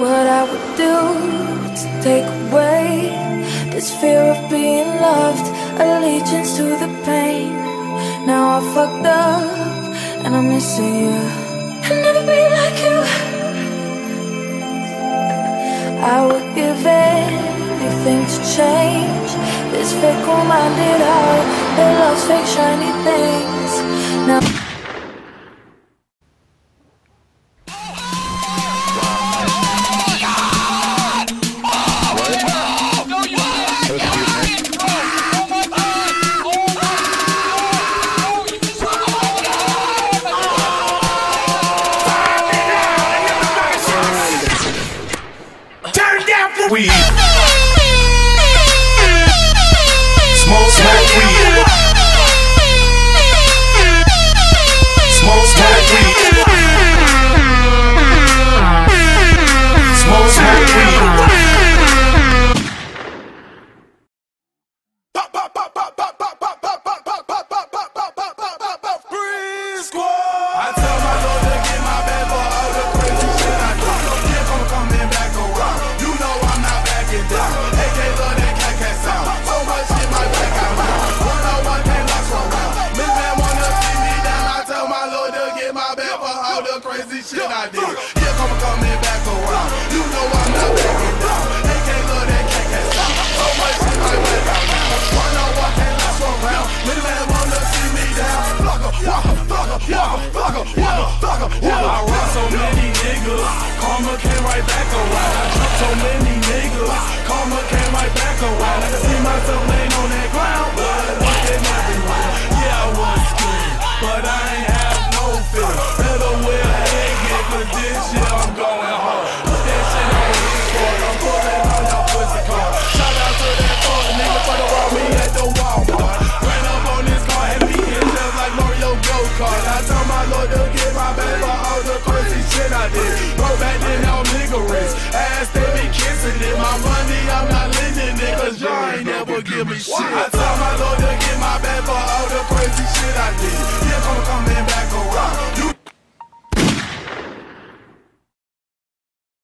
what I would do to take away this fear of being loved, allegiance to the pain. Now I fucked up and I'm missing you. I'll never be like you. I would give anything to change this fickle-minded heart that loves fake shiny things. Now. weed. Smoke, smoke weed. bad for all the crazy shit I did. Yeah, mama call me back around. You know I'm not backing down. They can't love that can't catch up. So much shit I went out now. One on one can't last one round. Little man wanna see me down. Blocker, blocker, blocker, blocker, blocker, blocker, blocker. I robbed so many niggas. Karma came right back around. back then, more back then I'm niggerous. Ass they be kissing it, my money I'm not lending it, cause y'all ain't never give me shit. I tell my lord to get my back for all the crazy shit I did. Yeah, come, come, man.